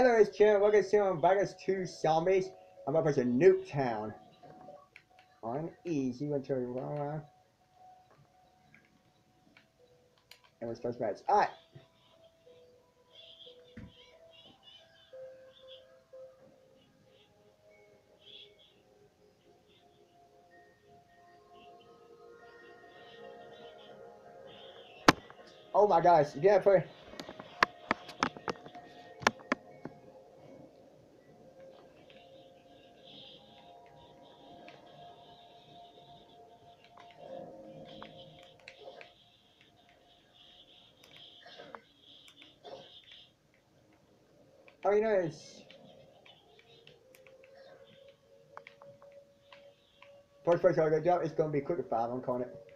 Hello, it's Chair. Welcome to Vegas 2 Zombies. I'm up as a Nuketown. On easy until you run. And it's first match. Alright. Oh my gosh, you can't play. It's... First place I go jump, it's going to be quicker five, I'm calling it.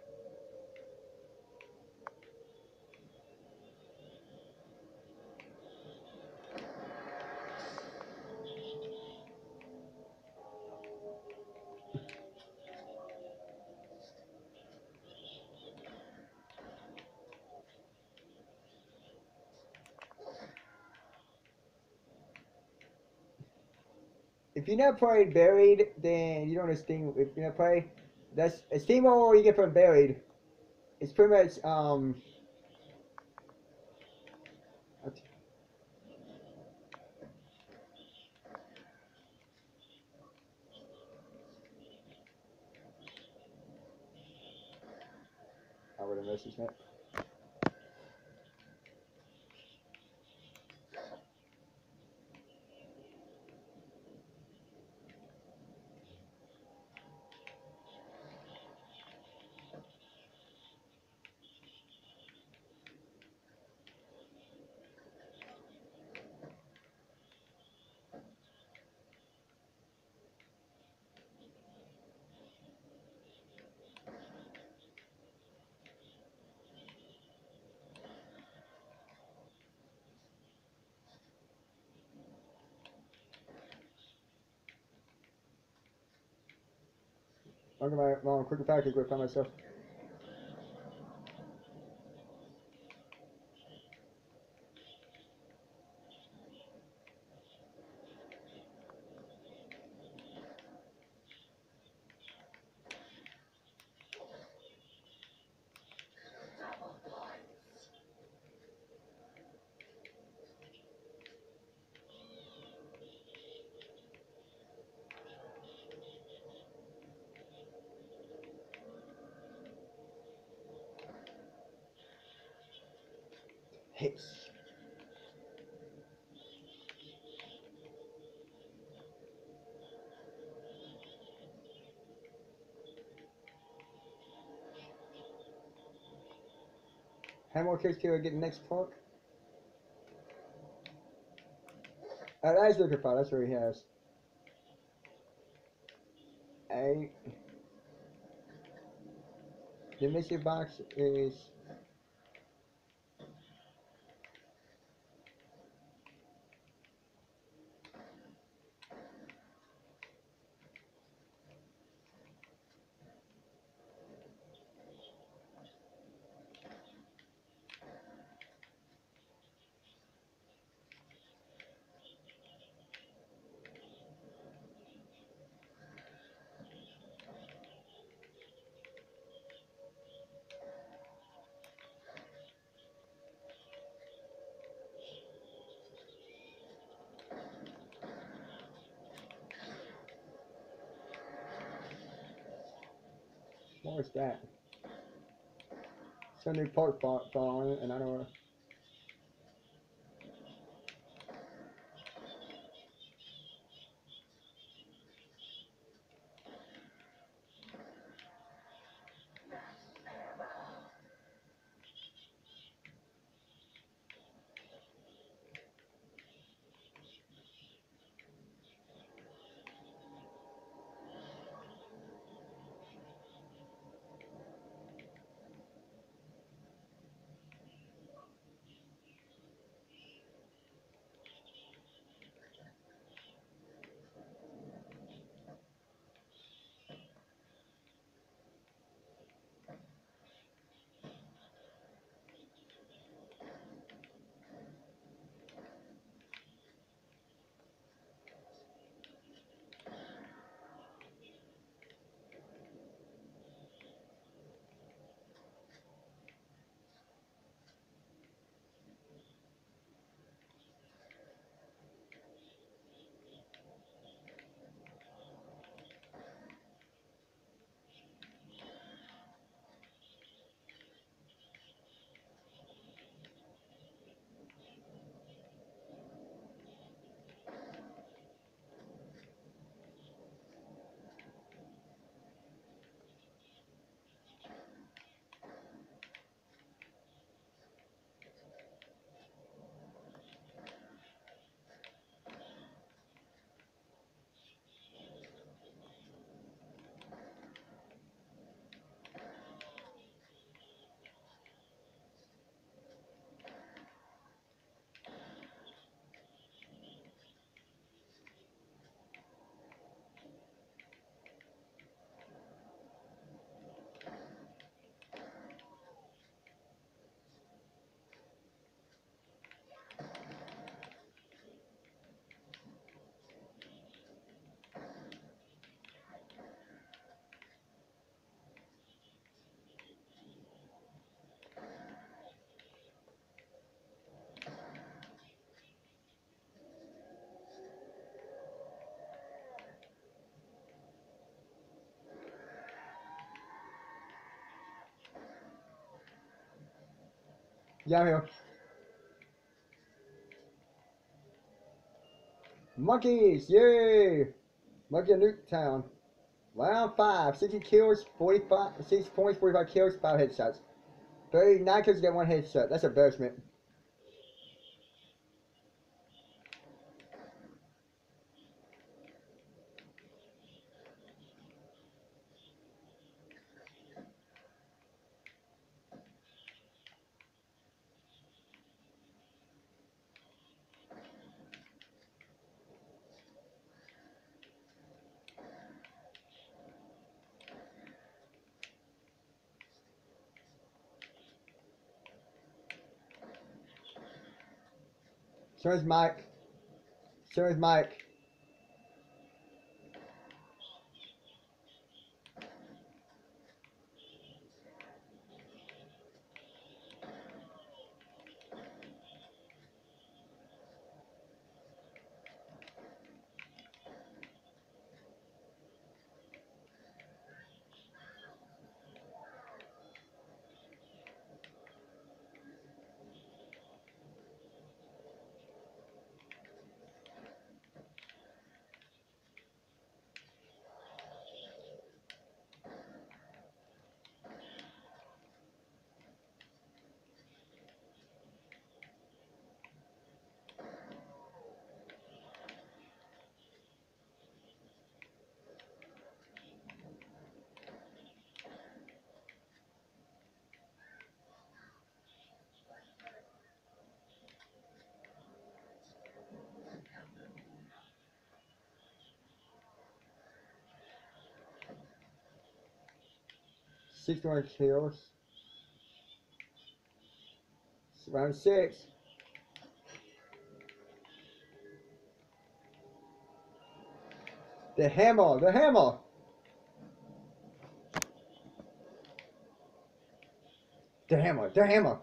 If you never played Buried, then you don't Steam. If you never play, that's a or you get from Buried. It's pretty much um. I would have messaged that. I'm gonna my mom quick package with by myself. Hits. How more kills can I get next talk? Uh, that is looking for. That's what he has. Eight. The mystery box is Was that? Some new fall, fall on it, and I don't know. Downhill. Monkeys, yay! Monkey Nuke Town. Round 5, 60 kills, 45, 6 points, 45 kills, 5 headshots. 39 kills, get 1 headshot. That's embarrassment. So is Mike. So is Mike. Sixty-one kills. Round six. The hammer, the hammer. The hammer, the hammer.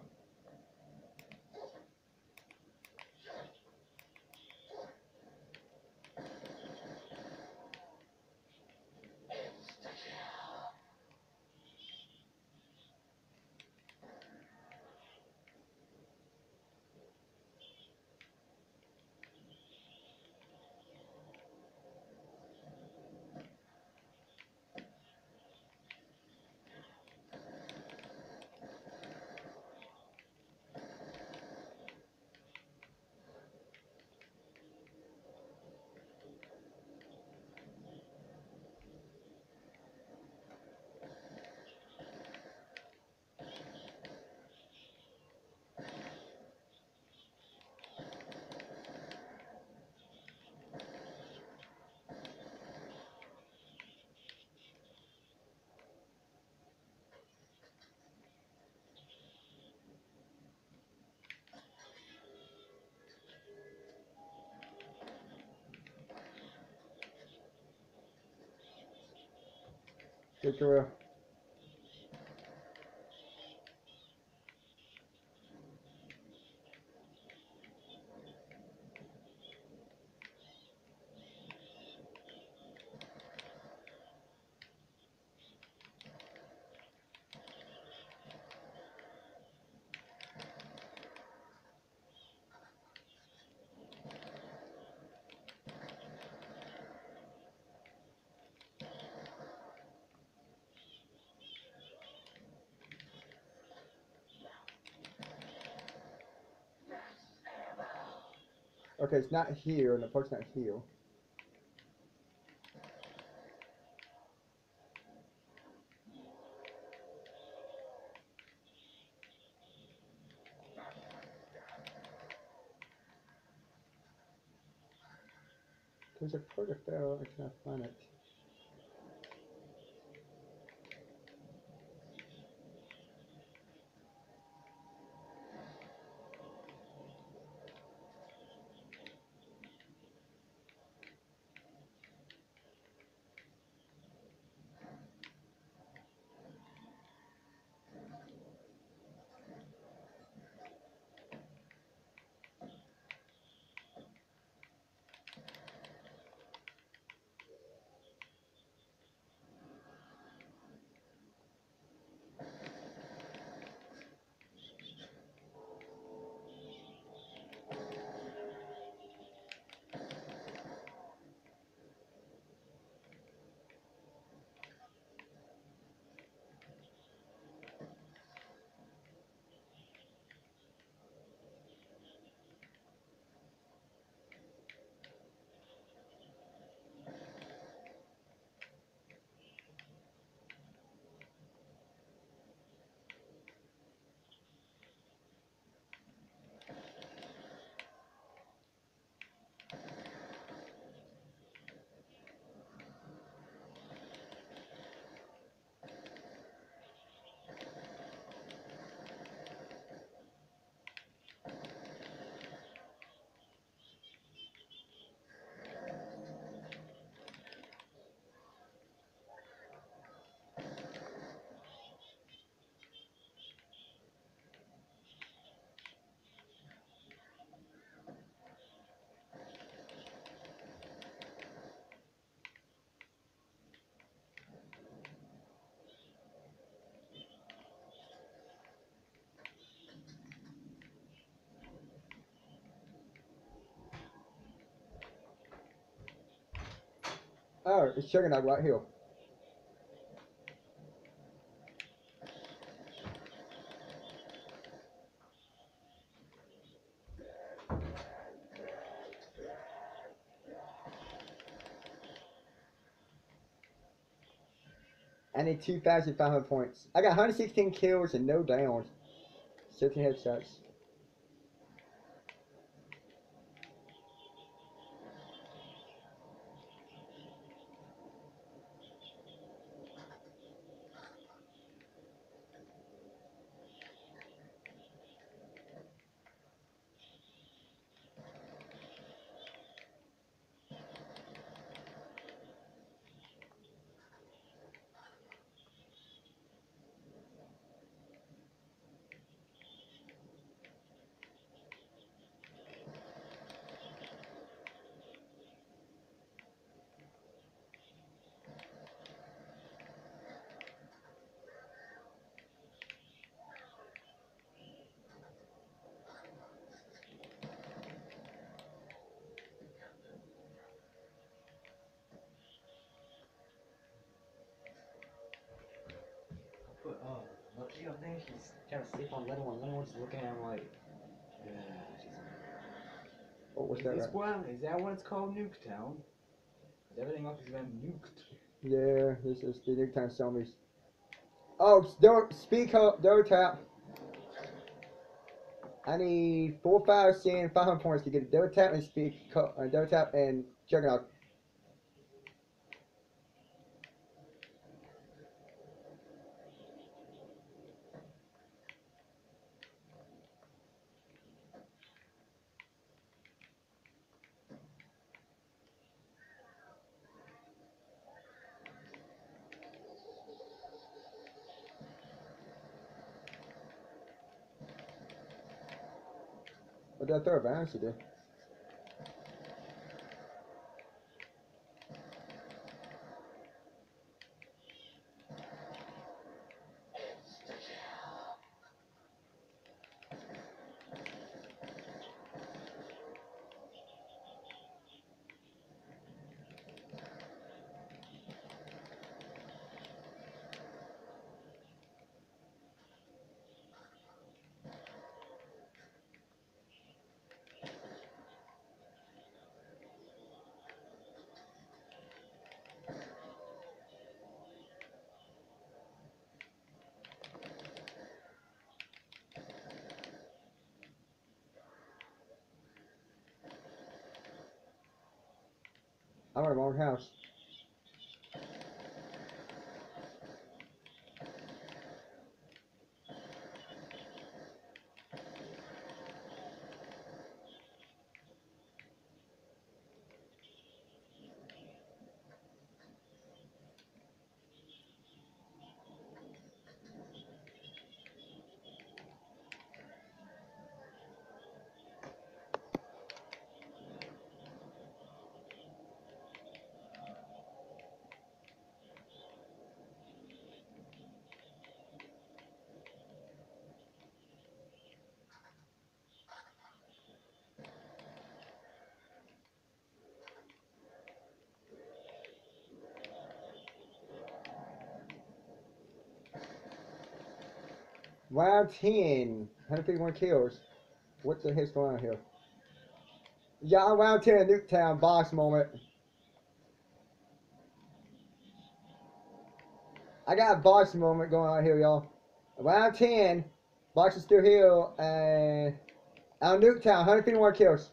Good girl. Okay, it's not here, and the park's not here. There's a of there, I cannot find it. Oh, it's Juggernaut right here. I need 2,500 points. I got 116 kills and no downs. 17 headshots. But oh, lucky up there, she's trying to sleep on little one. Little one's looking at him like, yeah. She's Oh, what's is that this right? one? Is that what it's called, Nuketown? everything else has been nuked. Yeah, this is the Nuketown Zombies. Oh, don't speak up, don't tap. I need four, five, ten, five hundred points to get a double tap and speak, co- uh, double tap and Juggernaut. What did I throw I'm in the wrong house. Round 10. 151 kills. What the heck's going on here? I'm round 10 Nuketown boss moment. I got a boss moment going on here, y'all. Round 10. Box is still here. And out Nuketown, 151 kills.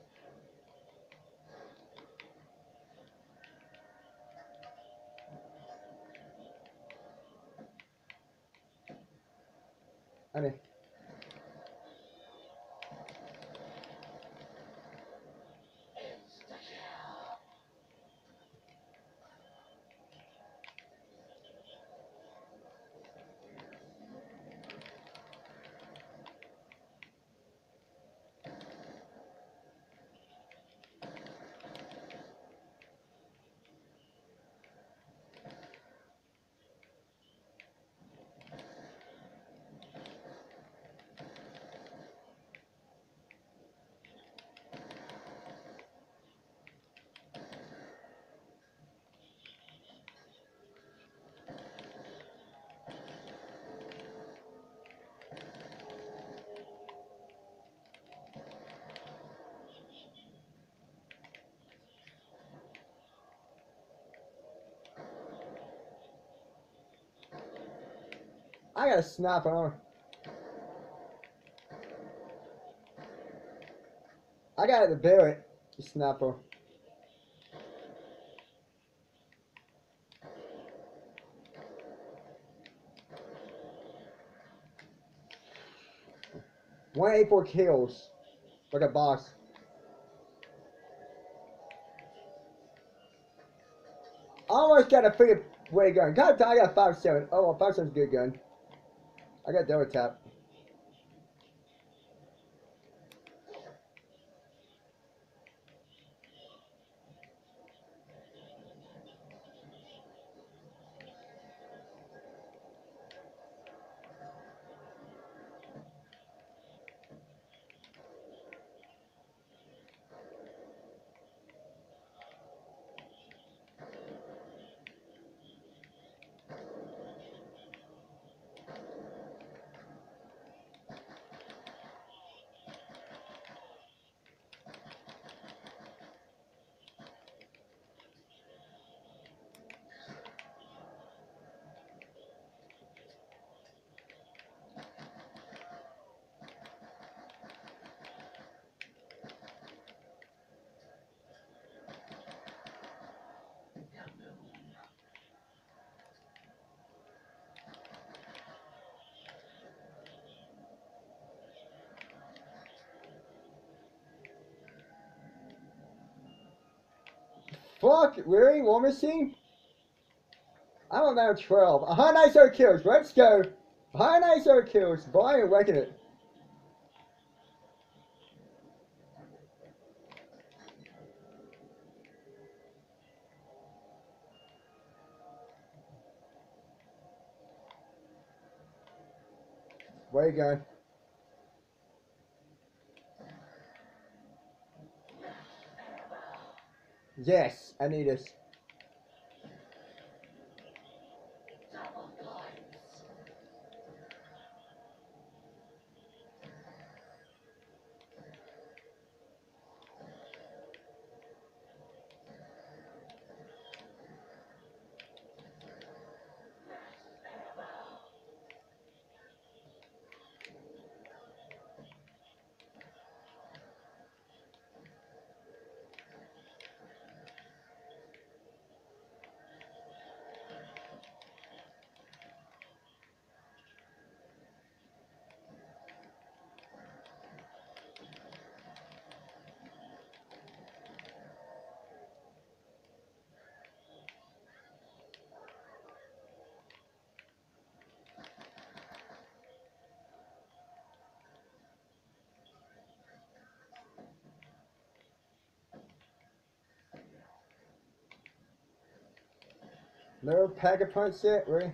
I got a sniper on. I got to the Barrett the sniper. One eight four kills. Like a boss. Almost got a free ray gun. God, I got five seven. Oh, five seven's a good gun. I got double tap. Fuck, really? War Machine? I'm on now 12. 197 kills. Let's go. 197 kills. Boy, I'm wrecking it. Where you going? Yes, I need this. No pack a punch really?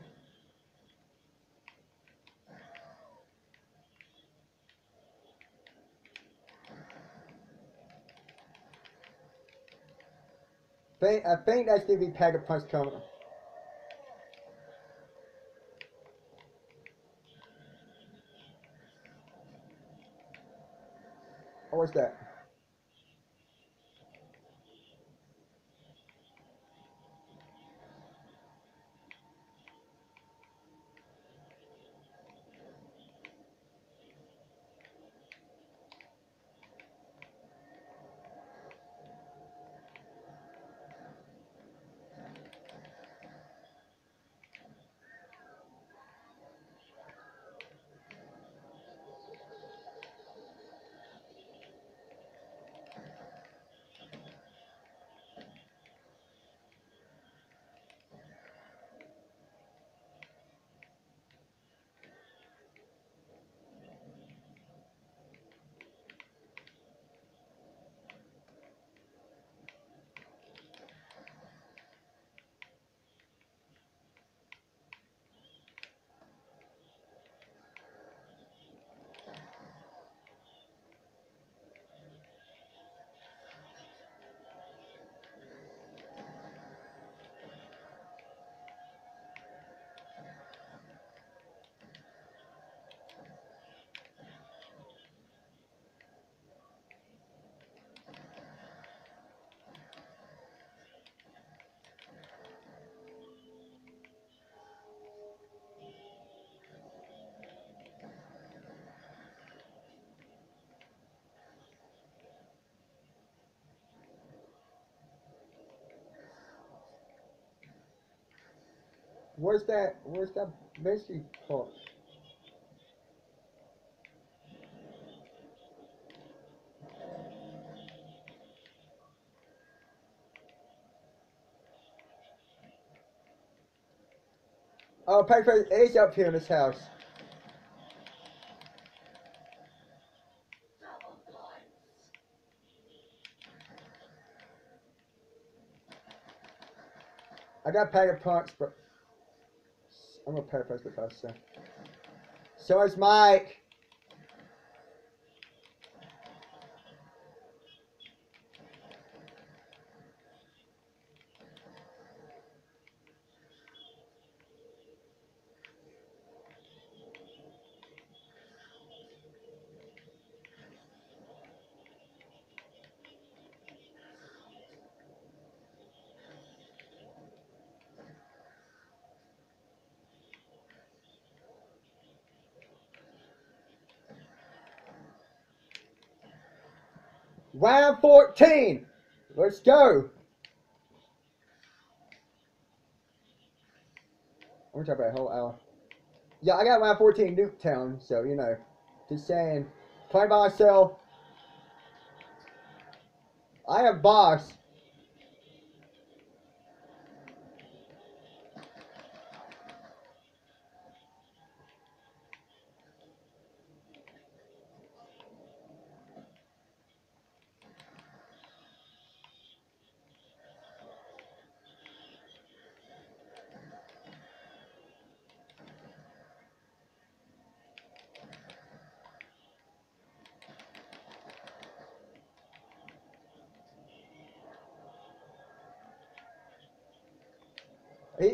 Think, I think that's gonna be pack a punch coming. Oh, what's that? Where's that? Where's that mystery part? Oh, Paper is up here in this house. I got pack of punch, but I'm gonna paraphrase the first so. So is Mike. Round 14. Let's go. I'm gonna talk about a whole hour. Yeah, I got round 14 Nuketown, so you know. Just saying. Playing by myself. I have boss.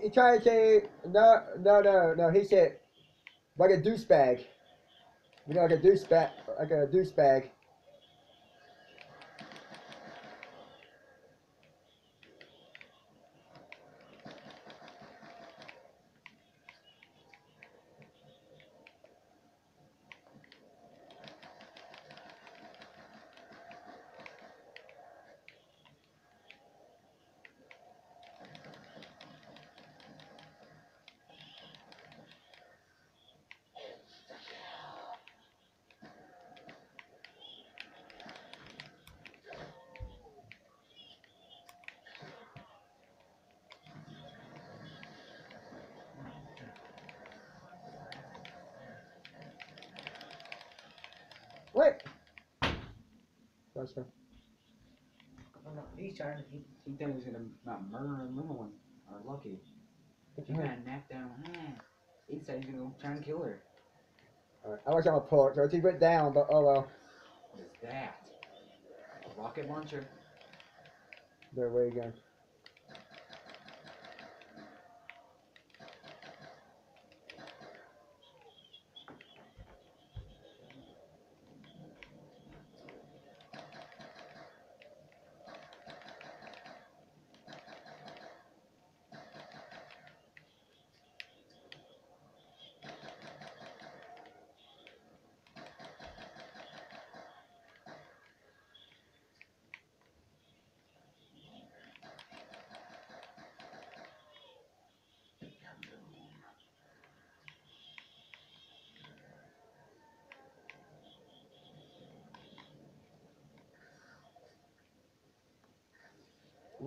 He, tried to say no, no, no, no. He said like a deuce bag. You know, like a deuce bag, like a deuce bag. Wait. That's her. Oh, no, he's trying to. He, he thought he was gonna not murder a little one. Or Lucky. He kind of knocked down. He said he's gonna go try and kill her. Alright, I wish I'm a pork, so he went down, but oh well. What is that? A rocket launcher? There we go.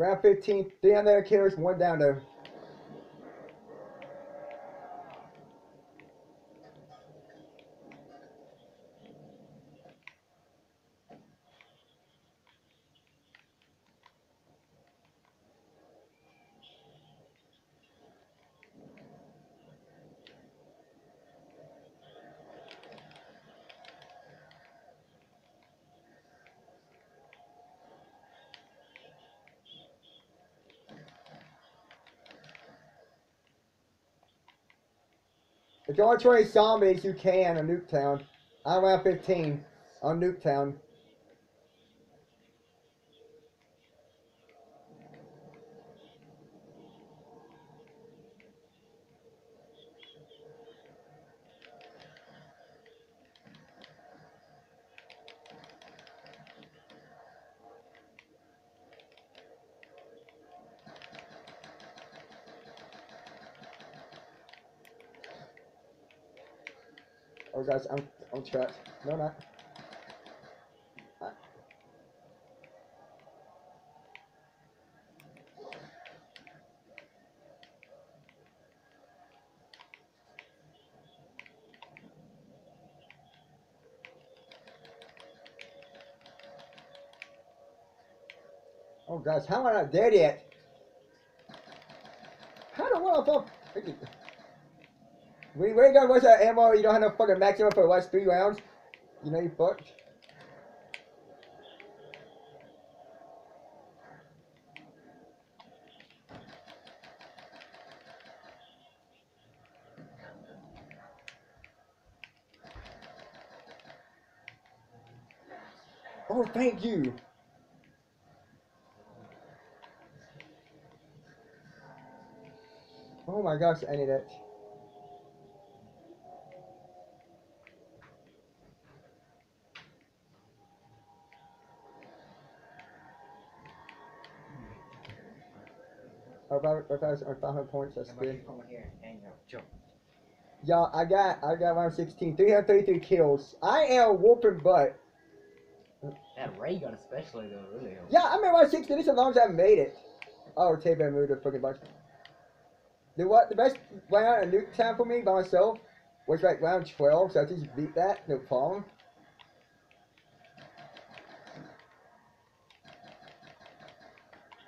Round 15, three there killers, one down there. If you want to try zombies, you can on Nuketown. I'm round 15 on Nuketown. Guys, I'm I'm trapped. No, not. Oh gosh, how am I not dead yet? How the world fuck? We we got what's that ammo? You don't have no fucking maximum for the last three rounds. You know you fucked. Oh, thank you. Oh my gosh, I need it. Oh, about, about, about 500 points, that's good. come here and you jump? Y'all, I got, I got around 16, 333 kills. I am whooping butt. That ray gun especially though really. Yeah, I'm at around 16, this is as long as I made it. Oh, tape and moved a fucking bunch. The what, the best round of Nuketown for me by myself was like round 12, so I just beat that, no problem.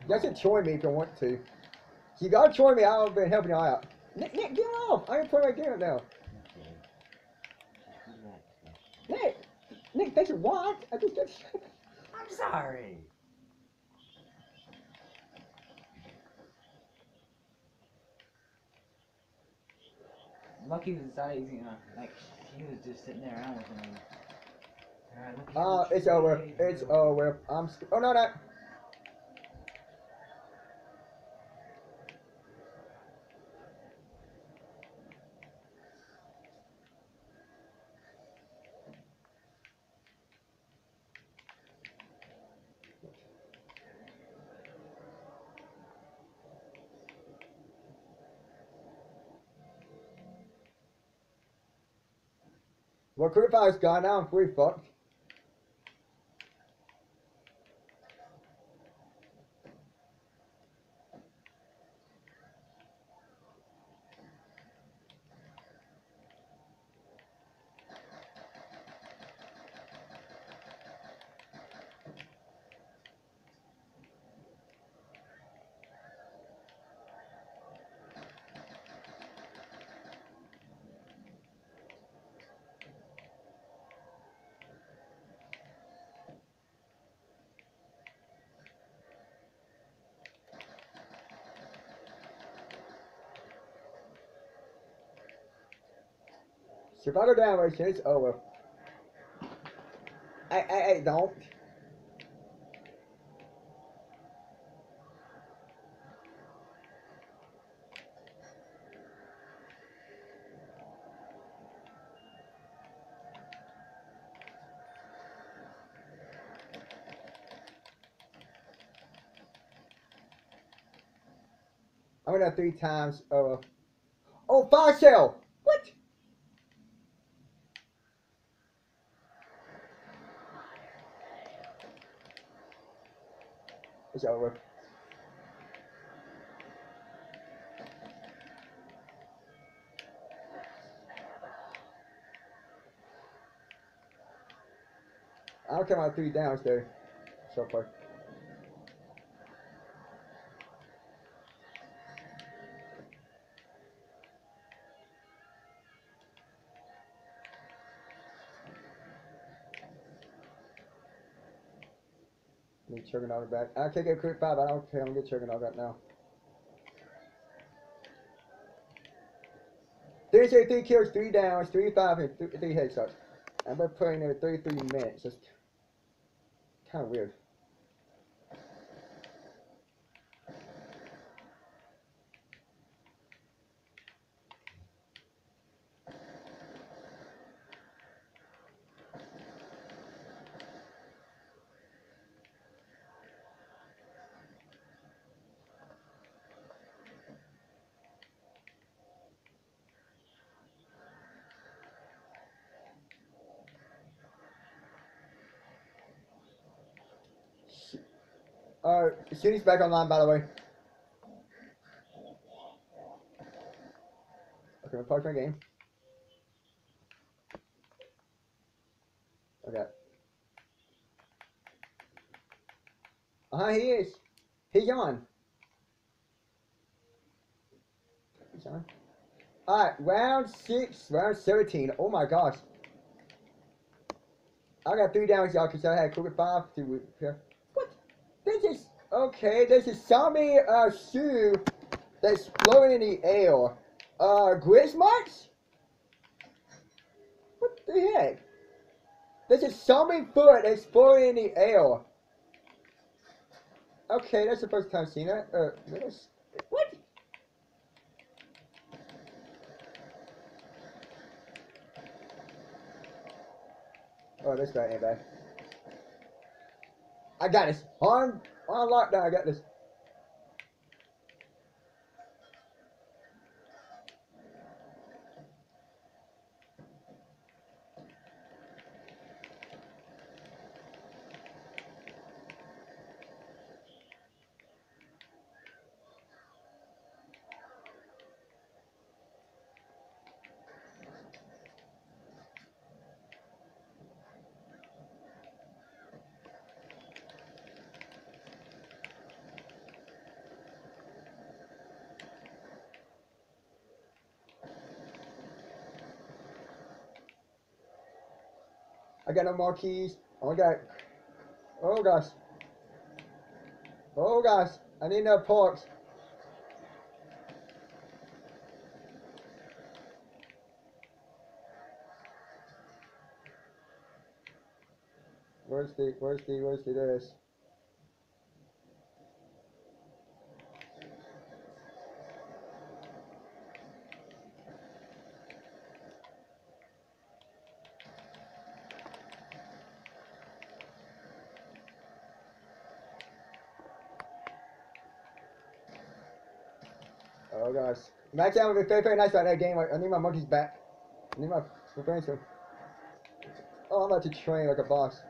You guys can join me if you want to. You gotta join me, I've been helping you out. Nick, Nick, get off! I ain't playing my game right now. Nick! Nick, that's what? I just got I'm sorry. Lucky was decided he's gonna like he was just sitting there around with him. and- Alright, Uh, it's over. It's over. I'm. Oh no, no. Crew Fire's gone now. I'm free fucked. Down, right? It's over. Hey, hey, hey, don't. I went out three times. Uh, oh, fire sale! What? It's over. I'll come out three downs there. So far. Need Juggernog back. I can't get crit five. I don't care. I'm gonna get Juggernog right now. Three, three kills, three downs, three five, and th- three headshots. I'm playing there 33 minutes. Just kind of weird. Shooting's back online, by the way. Okay, I'm park my game. Okay. Uh huh, he is. He's on. He's on. Alright, round six, round 17. Oh my gosh. I got three downs, y'all, because I had Cougar 5 to repair. What? This is. Okay, there's a zombie uh, shoe that's floating in the air. Uh, Grismarks? What the heck? There's a zombie foot that's floating in the air. Okay, that's the first time I've seen that. Uh, that's, what? Oh, this guy ain't bad. I got this. On on lockdown, I got this. Got no more keys. Oh, I got. Oh gosh. Oh gosh. I need no porks. Where's the, where's the, where's the this? Max Allen be very, very nice about that game. I, need my monkeys back. I need my revenge. Oh, I'm about to train like a boss.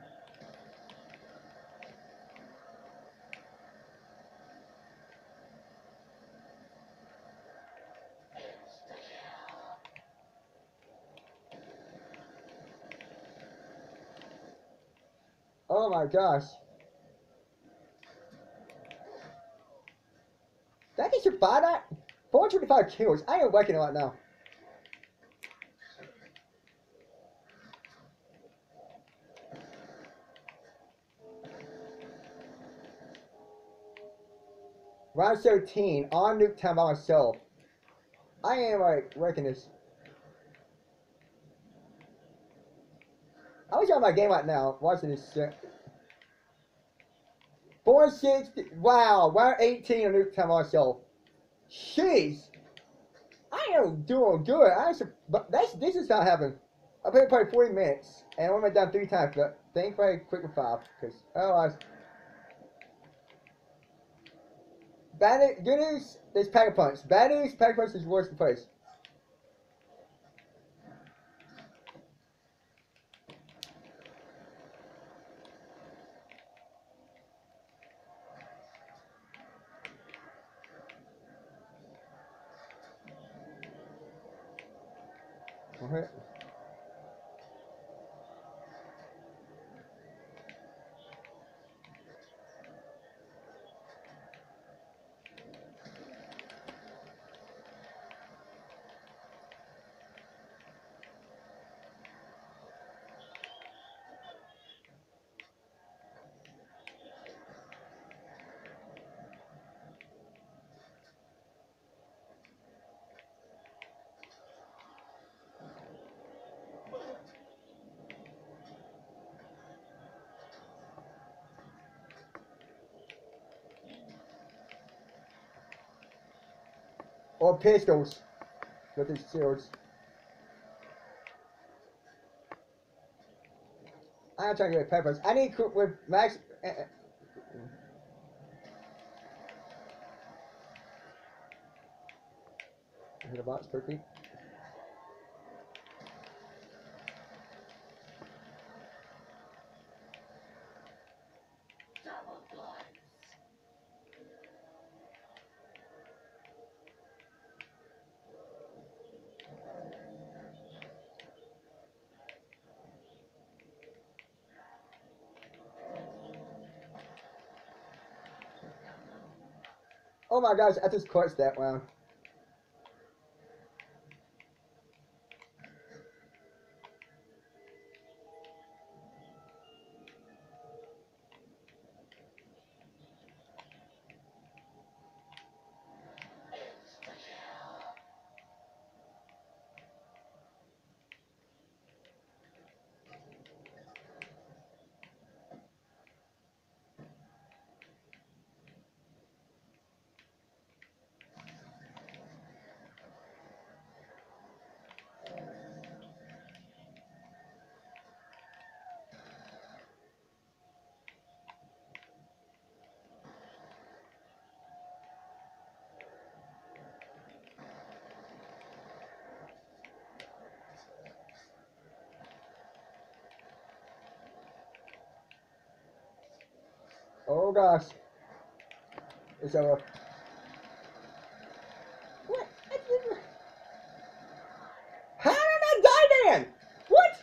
Oh my gosh. That can survive that? 425 kills. I ain't working right now. Round 17, on Nuketown by myself. I am like working this. I was on my game right now, watching this shit. 460, wow, round 18 on Nuketown by myself. Jeez. I am doing good. I should, but that's this is not happening. I played probably 40 minutes and I only went down three times, but thankfully Quick Revive because otherwise. Bad news, there's Pack Punch. Bad news, Pack Punch is worse than place. Or pistols. His shields. I'm trying to get peppers. I need cook with max. Uh, uh, hit a box, turkey. Oh my gosh, I just clutched that round. Oh gosh. It's over. What? How did I die then? What?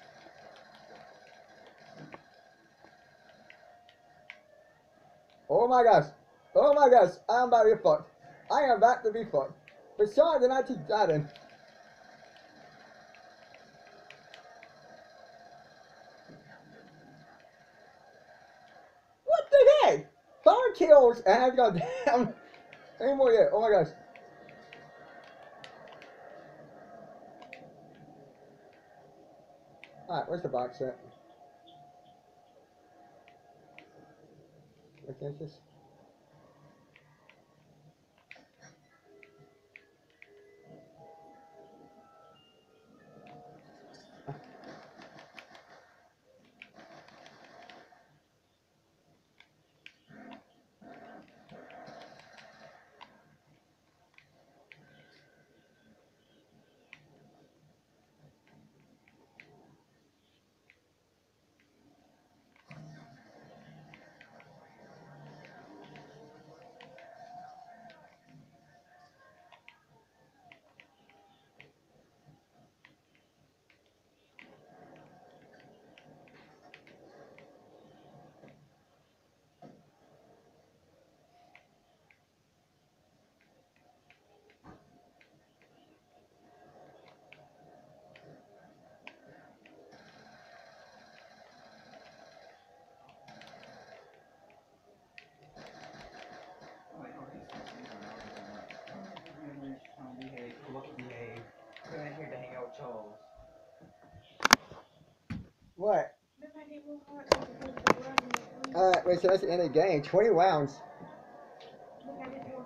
Oh my gosh. Oh my gosh. I'm about to be fucked. I am about to be fucked. But sorry that I keep dying. What the heck? And I've got down. Any more yet? Oh my gosh. Alright, where's the box set? What's this? What? Alright, wait, so that's the end of the game. 20 rounds.